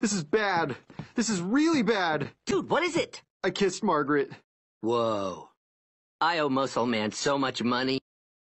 This is bad. This is really bad. Dude, what is it? I kissed Margaret. Whoa. I owe Muscle Man so much money.